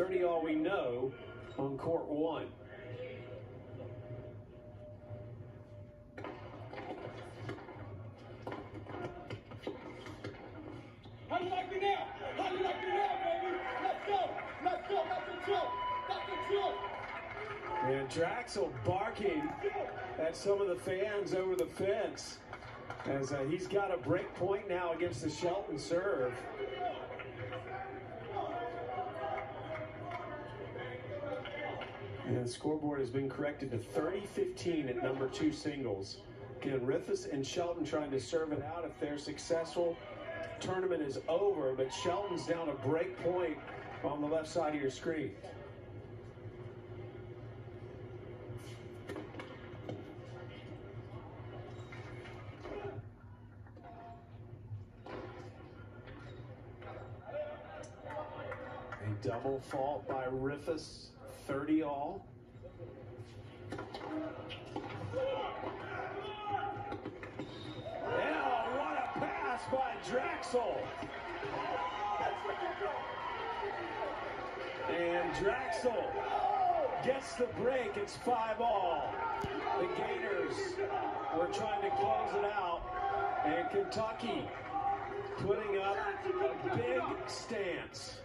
30 all we know on court one. How you like me now? How you like me now, baby? Let's go. Let's go. That's the truth. That's the truth. And Draxl barking at some of the fans over the fence as uh, he's got a break point now against the Shelton serve. And the scoreboard has been corrected to 30-15 at number two singles. Again, Riffice and Shelton trying to serve it out. If they're successful, tournament is over, but Shelton's down a break point on the left side of your screen. A double fault by Riffice, 30 all. Yeah, what a pass by Draxl. And Draxl gets the break. It's five all. The Gators were trying to close it out. And Kentucky putting up a big stance.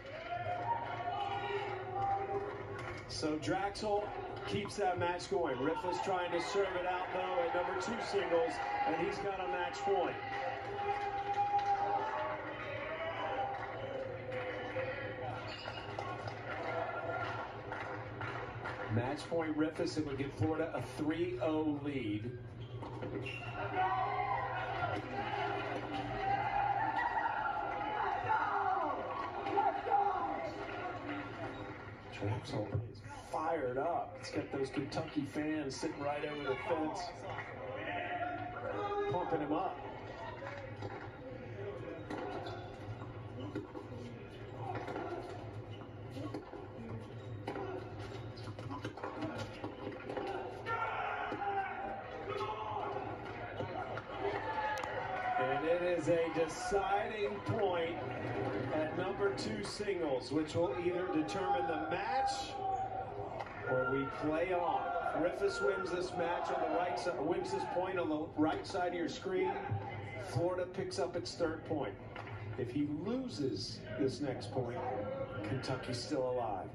So Draxl keeps that match going. Riffice trying to serve it out though at number two singles, and he's got a match point. Match point Riffice, it would give Florida a 3-0 lead. Draxl is fired up. It's got those Kentucky fans sitting right over the fence, pumping him up. And it is a deciding point at number two singles, which will either determine the match or we play on. Riffice wins this match on the right side, wins this point on the right side of your screen. Florida picks up its third point. If he loses this next point, Kentucky's still alive.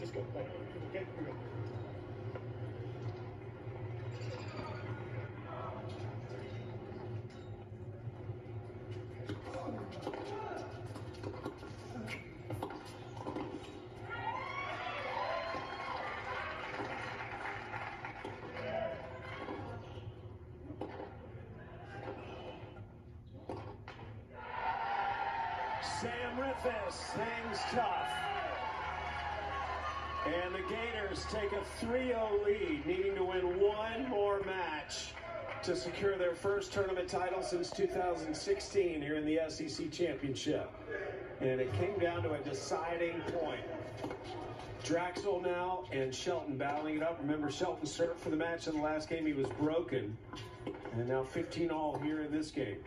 Just go. Back. Okay, we go. Sam Riffice hangs tough. And the Gators take a 3-0 lead, needing to win one more match to secure their first tournament title since 2016 here in the SEC Championship. And it came down to a deciding point. Draxl now and Shelton battling it up. Remember, Shelton served for the match in the last game. He was broken. And now 15 all here in this game.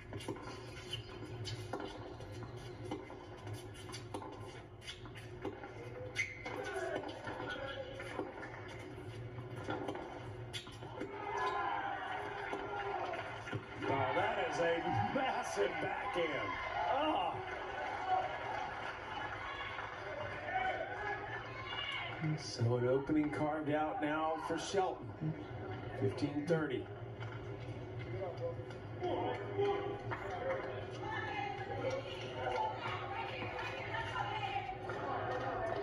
Massive backhand. Oh. So an opening carved out now for Shelton. 15-30.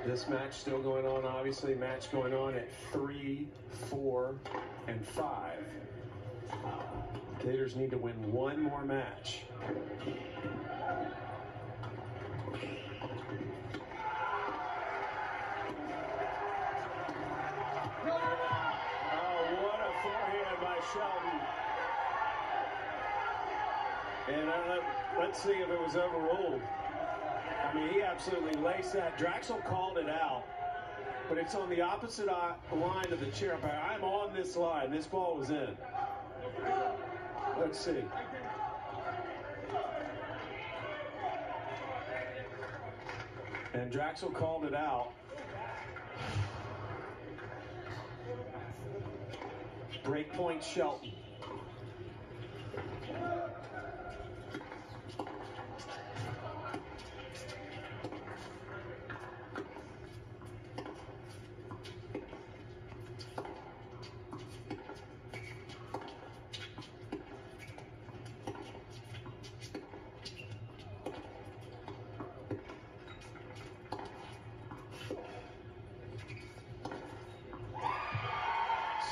This match still going on, obviously. Match going on at three, four, and five. Gators need to win one more match. Oh, what a forehand by Shelton. And uh, let, let's see if it was overruled. I mean, he absolutely laced that. Draxl called it out, but it's on the opposite line of the chair. I'm on this line. This ball was in. Let's see. And Draxl called it out. Breakpoint Shelton.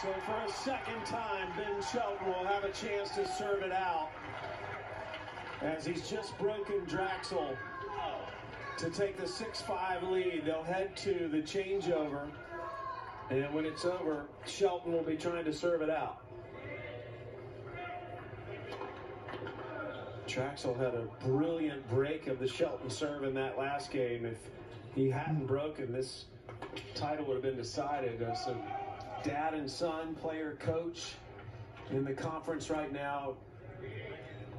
So for a second time, Ben Shelton will have a chance to serve it out as he's just broken Draxl to take the 6-5 lead. They'll head to the changeover, and when it's over, Shelton will be trying to serve it out. Draxl had a brilliant break of the Shelton serve in that last game. If he hadn't broken, this title would have been decided. Uh, dad and son, player, coach in the conference right now.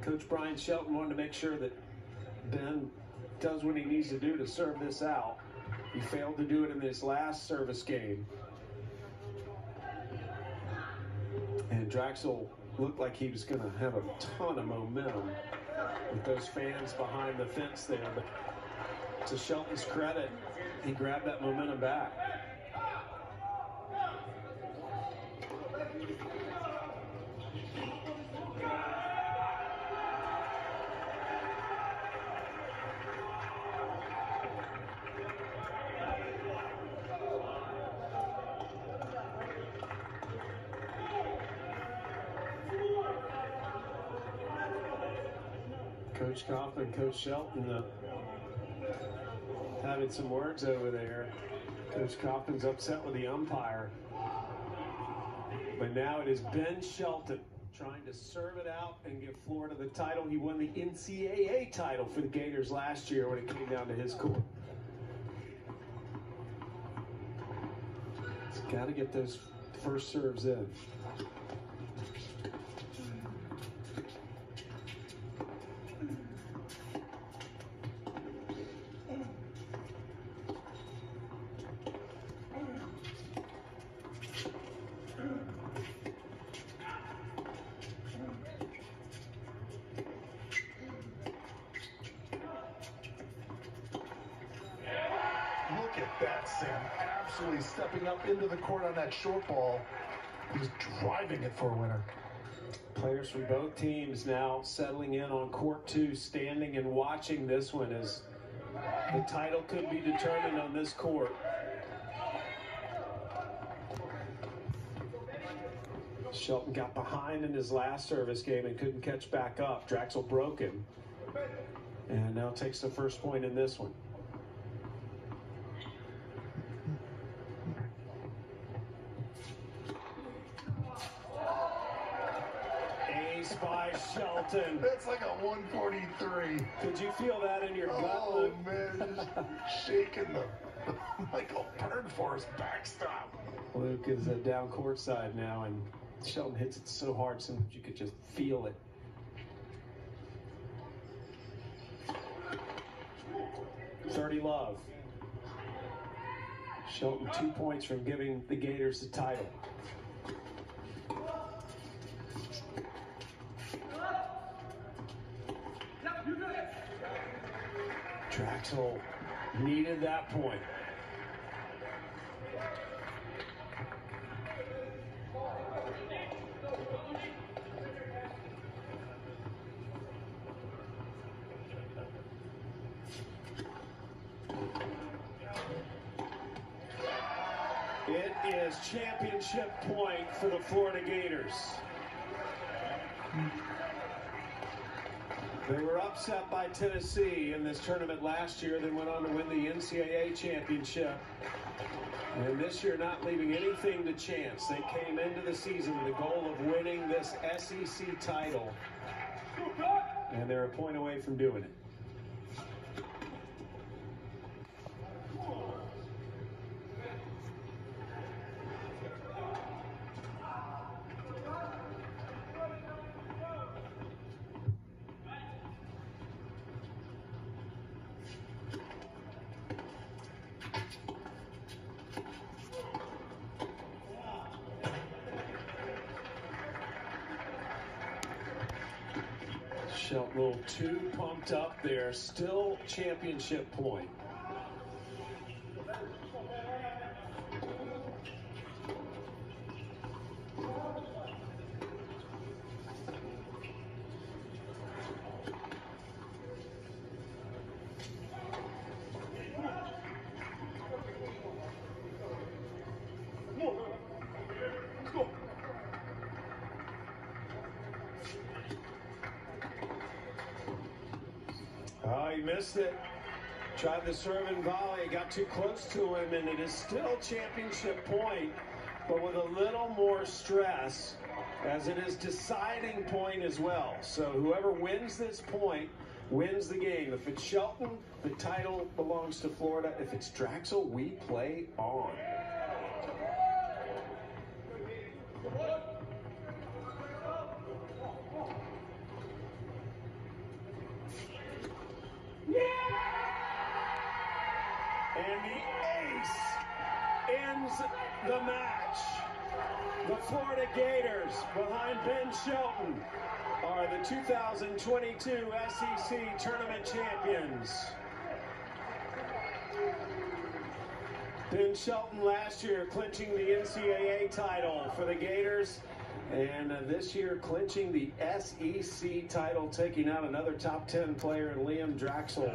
Coach Bryan Shelton wanted to make sure that Ben does what he needs to do to serve this out. He failed to do it in this last service game. And Draxl looked like he was going to have a ton of momentum with those fans behind the fence there. But to Shelton's credit, he grabbed that momentum back. Coach Coughlin, Coach Shelton uh, having some words over there. Coach Coughlin's upset with the umpire. But now it is Ben Shelton trying to serve it out and give Florida the title. He won the NCAA title for the Gators last year when it came down to his court. He's got to get those first serves in. At that, Sam. Absolutely stepping up into the court on that short ball. He's driving it for a winner. Players from both teams now settling in on court two, standing and watching this one as the title could be determined on this court. Shelton got behind in his last service game and couldn't catch back up. Draxl broke him and now takes the first point in this one. Shelton. That's like a 143. Did you feel that in your gut, Oh, man. Shaking the Michael Burnforce backstop. Luke is uh, down courtside now, and Shelton hits it so hard, sometimes you could just feel it. Thirty love. Shelton two points from giving the Gators the title. Draxl needed that point. It is championship point for the Florida Gators. They were upset by Tennessee in this tournament last year, then went on to win the NCAA championship. And this year, not leaving anything to chance. They came into the season with the goal of winning this SEC title. And they're a point away from doing it. Shelton a little too pumped up there. Still championship point. Missed it. Tried the serve and volley, got too close to him, and it is still championship point, but with a little more stress, as it is deciding point as well. So whoever wins this point wins the game. If it's Shelton, the title belongs to Florida. If it's Draxl, we play on. And the ace ends the match. The Florida Gators, behind Ben Shelton, are the 2022 SEC Tournament Champions. Ben Shelton last year clinching the NCAA title for the Gators. And uh, this year, clinching the SEC title, taking out another top 10 player in Liam Draxl.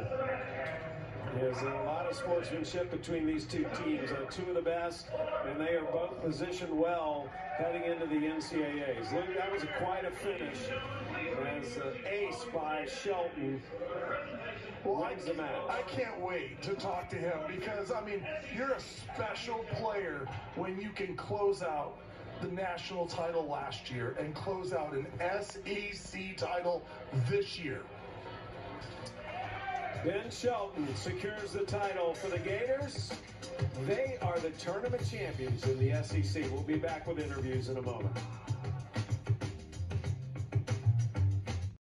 There's a lot of sportsmanship between these two teams. They're two of the best, and they are both positioned well heading into the NCAAs. Look, that was a, quite a finish as uh, an ace by Shelton Well, I. I can't wait to talk to him because, I mean, you're a special player when you can close out the national title last year and close out an SEC title this year. Ben Shelton secures the title for the Gators. They are the tournament champions in the SEC. We'll be back with interviews in a moment.